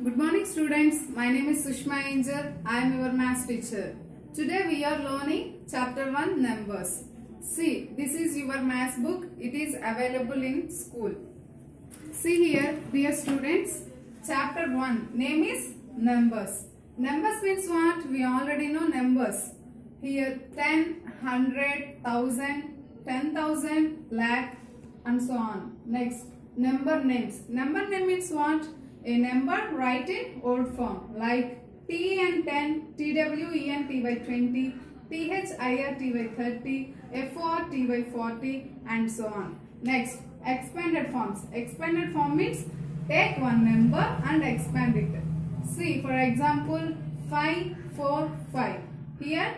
Good morning students. My name is Sushma Angel. I am your maths teacher. Today we are learning chapter 1 numbers. See, this is your maths book. It is available in school. See here, dear students, chapter 1 name is numbers. Numbers means what? We already know numbers. Here 10, 100, 1000, 10,000, lakh and so on. Next, number names. Number name means what? A number write in old form like T and 10, TWEN by 20, THIR by 30, FOR by 40 and so on. Next, expanded forms. Expanded form means take one number and expand it. See for example 5, 4, 5. Here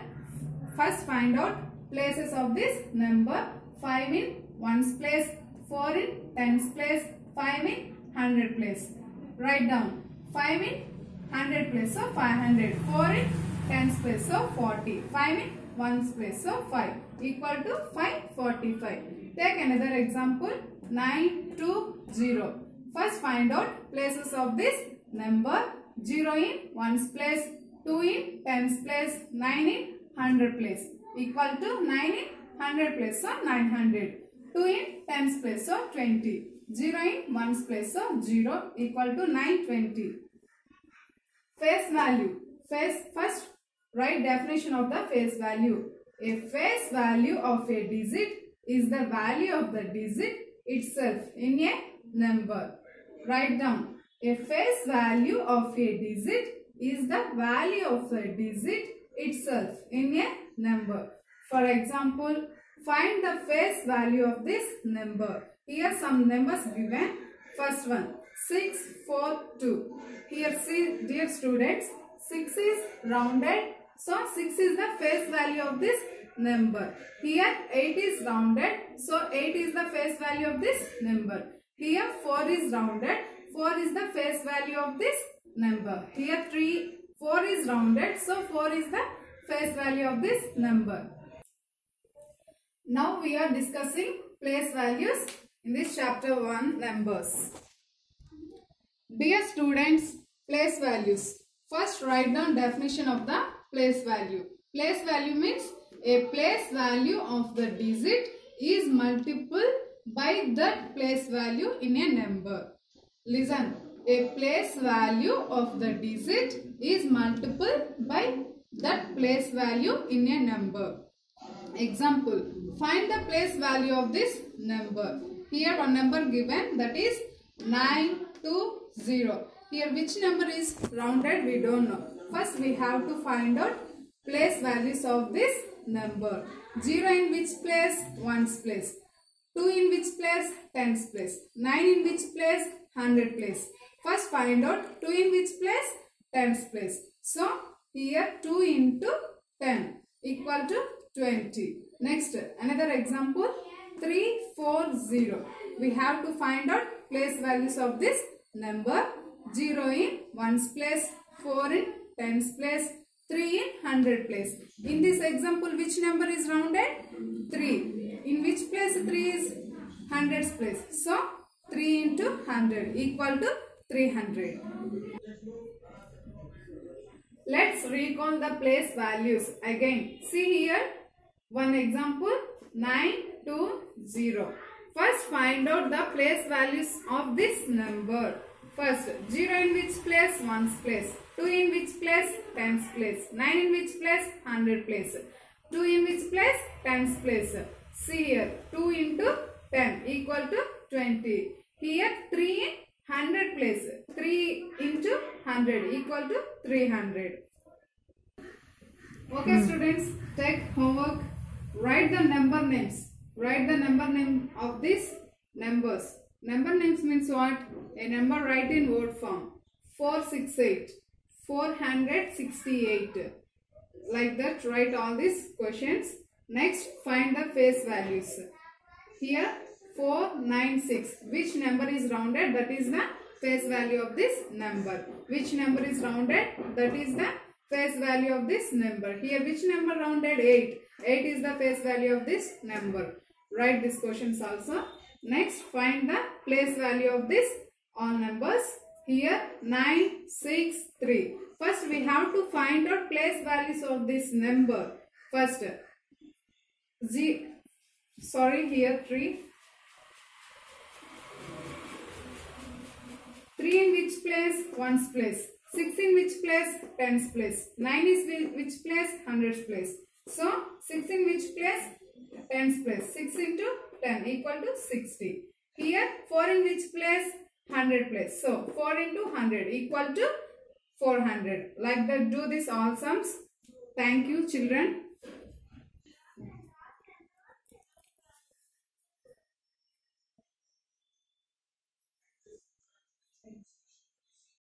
first find out places of this number 5 in 1's place, 4 in 10's place, 5 in 100 place. Write down. 5 in 100 place so 500, 4 in 10 place so 40, 5 in 1 place so 5 equal to 545. Take another example. 9 to 0. First find out places of this number. 0 in 1's place, 2 in 10's place, 9 in 100 place equal to 9 in 100 place so 900. 2 in 10's place so 20. 0 in 1's place so 0 equal to 920. Face value. Face first write definition of the face value. A face value of a digit is the value of the digit itself in a number. Write down. A face value of a digit is the value of the digit itself in a number. For example, find the face value of this number. Here some numbers given. First one 6, 4, 2. Here see dear students 6 is rounded. So 6 is the face value of this number. Here 8 is rounded. So 8 is the face value of this number. Here 4 is rounded. 4 is the face value of this number. Here 3, 4 is rounded. So 4 is the face value of this number. Now we are discussing place values in this chapter 1 numbers. Dear students, place values. First write down definition of the place value. Place value means a place value of the digit is multiple by that place value in a number. Listen, a place value of the digit is multiple by that place value in a number. Example, find the place value of this number. Here one number given that is 9 to 0. Here which number is rounded we don't know. First we have to find out place values of this number. 0 in which place? 1's place. 2 in which place? 10's place. 9 in which place? 100 place. First find out 2 in which place? 10's place. So here 2 into 10 equal to 20. Next another example 340. We have to find out place values of this number 0 in 1's place, 4 in 10's place, 3 in 100 place. In this example which number is rounded? 3. In which place 3 is 100's place. So 3 into 100 equal to 300. Let's recall the place values again. See here one example 9 to 0. First find out the place values of this number. First 0 in which place? 1's place. 2 in which place? 10's place. 9 in which place? 100 place. 2 in which place? 10's place. See here 2 into 10 equal to 20. Here 3 in 100 place. 3 into 100 equal to 300. Okay hmm. students, take homework. Write the number names. Write the number name of these numbers. Number names means what? A number write in word form. 468. 468. Like that write all these questions. Next find the face values. Here 496. Which number is rounded? That is the face value of this number. Which number is rounded? That is the face value of this number. Here which number rounded? 8. 8 is the face value of this number. Write these questions also. Next find the place value of this all numbers. Here 9, 6, 3. First we have to find out place values of this number. First, Z, sorry here 3. 3 in which place? 1's place. 6 in which place? 10's place. 9 is which place? 100's place. So, 6 in which place? 10's place. 6 into 10 equal to 60. Here, 4 in which place? 100 place. So, 4 into 100 equal to 400. Like that, do this all sums. Thank you, children.